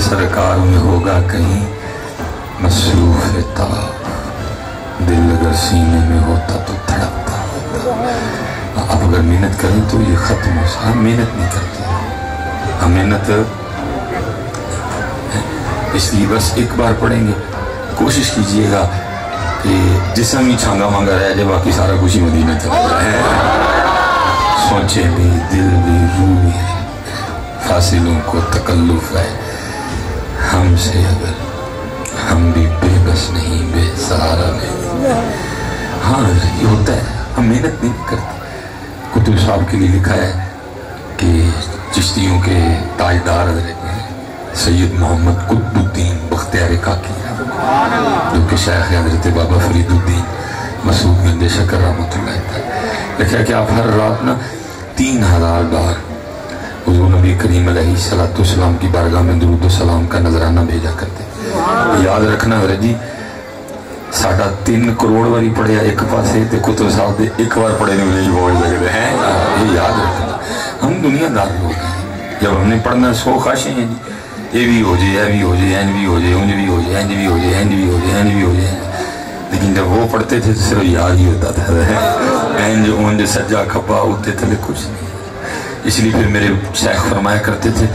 सरकार में होगा कहीं मसरूफ ताब दिल अगर सीने में होता तो धड़कता होता। आप अगर मेहनत करें तो ये खत्म हो हम मेहनत नहीं करते। हम मेहनत इसलिए बस एक बार पढ़ेंगे। कोशिश कीजिएगा कि जिसम ही छांगा मांगा रह जाए, बाकी सारा कुछ ही मदीना चला जाए। सोचे भी, दिल भी, रूह भी है। फासिलों को तकल्लुफ है। हमसे अगर हम भी बेबस नहीं, बेसहारा नहीं। हाँ ये होता है। हम मेहनत नहीं करते। कुतुब साहब के लिए लिखा है कि चिश्तियों के ताजदार सैयद मोहम्मद कुतुद्दीन बख्तियार काकी जो कि शेख हज़रत बाबा फरीदुद्दीन मसूद गंदे शकर रहमत लिखा कि आप हर रात ना तीन हज़ार बार हजूर नबी करीम सलाम की बारगाह में दरूद सलाम का नजराना भेजा करते। याद रखना जी, साढ़ा तीन करोड़ वारी पढ़िया एक पासे कुतुब साहब के एक बार पढ़े नहीं बोल सकते हैं। ये याद रखना। हम दुनियादार लोग हैं। जब हमने पढ़ना सौ हैं जी, ये भी हो जाए भी हो जाए एन भी हो जाए उंज भी हो जाए इंज भी हो जाए इंज भी हो जाए इंज भी हो जाए। लेकिन जब वो पढ़ते थे तो सिर्फ़ याद ही होता था। इंज उंज सज्जा खपा उठते थले कुछ नहीं। इसलिए फिर मेरे शेख फरमाया करते थे,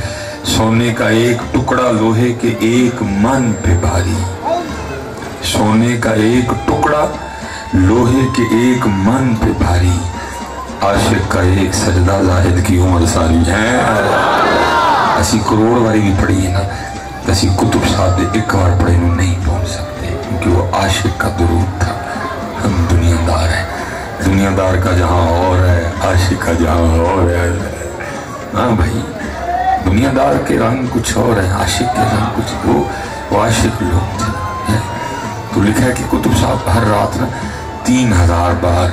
सोने का एक टुकड़ा लोहे के एक मन पे भारी। सोने का एक टुकड़ा लोहे के एक मन पे भारी। आशिक का एक सजदा जाहिद की उम्र सारी है। असी करोड़ बारी भी पढ़ी है ना असी कुतुब साहब एक बार पढ़े नहीं पहुँच सकते, क्योंकि वो आशिक का दुरूद था। हम दुनियादार हैं। दुनियादार का जहाँ और है, आशिक का जहाँ और है। हाँ भाई, दुनियादार के रंग कुछ और है, आशिक के रंग कुछ, वो वो आशिक लोग थे तो लिखा है कि कुतुब साहब हर रात ना तीन हज़ार बार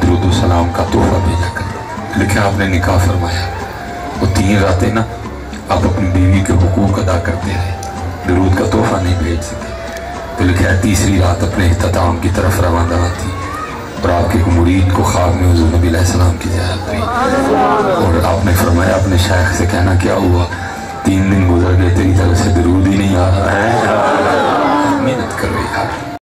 दरुद सलाम का तोहफा भेजा कर लिखा आपने निकाह फरमाया, वो तीन रातें ना आप अपनी बीवी के हकूक अदा करते रहे, दरूद का तोहफा नहीं भेज सके। तो लिखा है, तीसरी रात अपने अख्ताम की तरफ़ रवाना थी और आपके मुरीद को ख्वाब में हजूर नबी सलाम की ज़रूरत हुई। फरमाया अपने शेख से कहना क्या हुआ? तीन दिन गुजर गए, तेरी तरफ़ से दरूद ही नहीं आ रहा है।